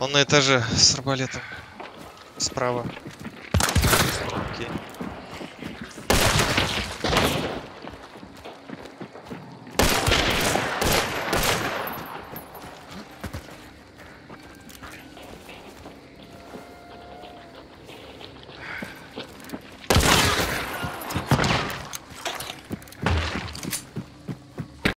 Он на этаже с арбалетом. Справа. Окей.